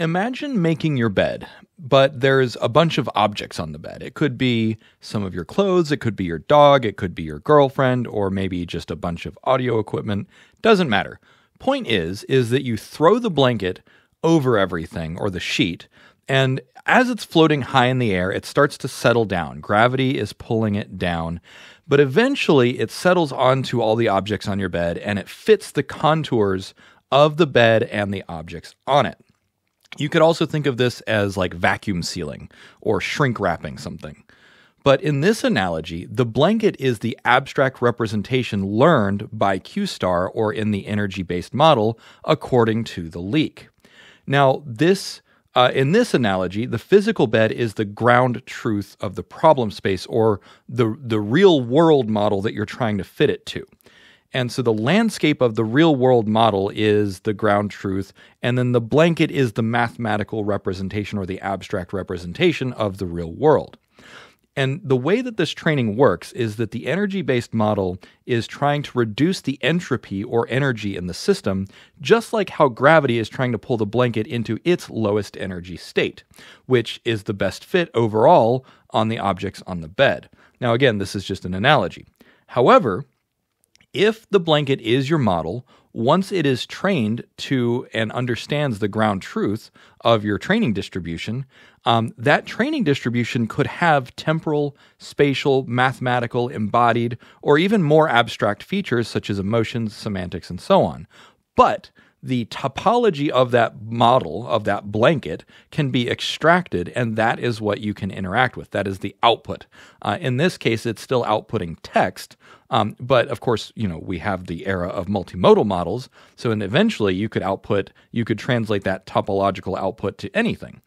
Imagine making your bed, but there's a bunch of objects on the bed. It could be some of your clothes, it could be your dog, it could be your girlfriend, or maybe just a bunch of audio equipment. Doesn't matter. Point is is that you throw the blanket over everything or the sheet, and as it's floating high in the air, it starts to settle down. Gravity is pulling it down. But eventually it settles onto all the objects on your bed and it fits the contours of the bed and the objects on it. You could also think of this as like vacuum sealing or shrink wrapping something. But in this analogy, the blanket is the abstract representation learned by QStar or in the energy based model according to the leak. Now, this uh, in this analogy, the physical bed is the ground truth of the problem space or the, the real world model that you're trying to fit it to. And so the landscape of the real world model is the ground truth, and then the blanket is the mathematical representation or the abstract representation of the real world. And the way that this training works is that the energy based model is trying to reduce the entropy or energy in the system, just like how gravity is trying to pull the blanket into its lowest energy state, which is the best fit overall on the objects on the bed. Now, again, this is just an analogy. However, if the blanket is your model, once it is trained to and understands the ground truth of your training distribution, um, that training distribution could have temporal, spatial, mathematical, embodied, or even more abstract features such as emotions, semantics, and so on. But the topology of that model, of that blanket, can be extracted, and that is what you can interact with. That is the output. Uh, in this case, it's still outputting text, um, but of course, you know, we have the era of multimodal models. So, and eventually you could output, you could translate that topological output to anything.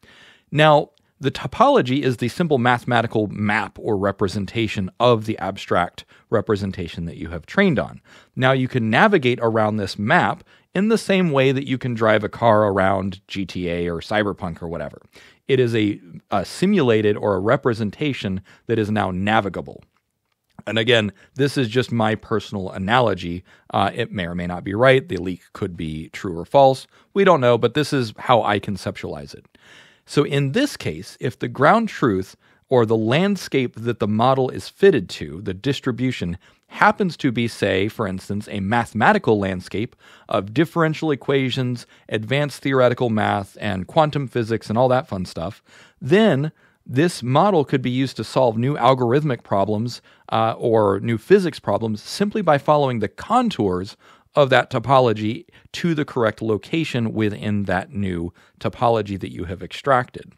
Now, the topology is the simple mathematical map or representation of the abstract representation that you have trained on. Now you can navigate around this map in the same way that you can drive a car around GTA or Cyberpunk or whatever. It is a, a simulated or a representation that is now navigable. And again, this is just my personal analogy. Uh, it may or may not be right. The leak could be true or false. We don't know, but this is how I conceptualize it. So in this case, if the ground truth or the landscape that the model is fitted to, the distribution, happens to be, say, for instance, a mathematical landscape of differential equations, advanced theoretical math, and quantum physics, and all that fun stuff, then this model could be used to solve new algorithmic problems uh, or new physics problems simply by following the contours of that topology to the correct location within that new topology that you have extracted.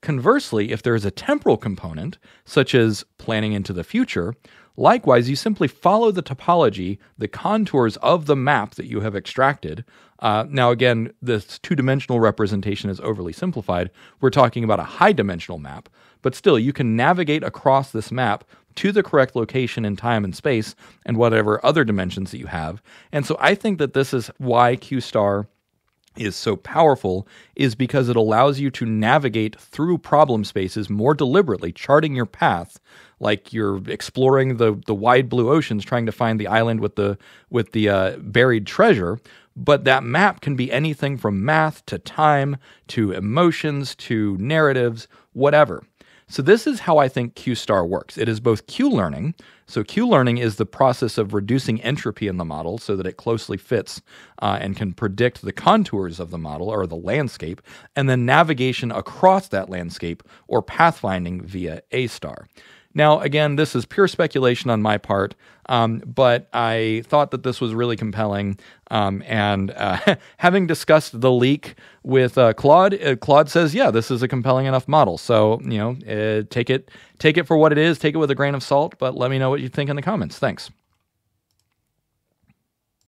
Conversely, if there is a temporal component, such as planning into the future, likewise, you simply follow the topology, the contours of the map that you have extracted. Uh, now, again, this two dimensional representation is overly simplified. We're talking about a high dimensional map, but still, you can navigate across this map to the correct location in time and space and whatever other dimensions that you have. And so I think that this is why Q star is so powerful is because it allows you to navigate through problem spaces more deliberately, charting your path like you're exploring the the wide blue oceans trying to find the island with the with the uh, buried treasure but that map can be anything from math to time to emotions to narratives whatever so this is how I think Q star works. It is both Q learning. So Q learning is the process of reducing entropy in the model so that it closely fits uh, and can predict the contours of the model or the landscape, and then navigation across that landscape or pathfinding via A star. Now, again, this is pure speculation on my part, um, but I thought that this was really compelling. Um, and uh, having discussed the leak with uh, Claude, uh, Claude says, "Yeah, this is a compelling enough model." So you know, uh, take it take it for what it is. Take it with a grain of salt. But let me know what you think in the comments. Thanks.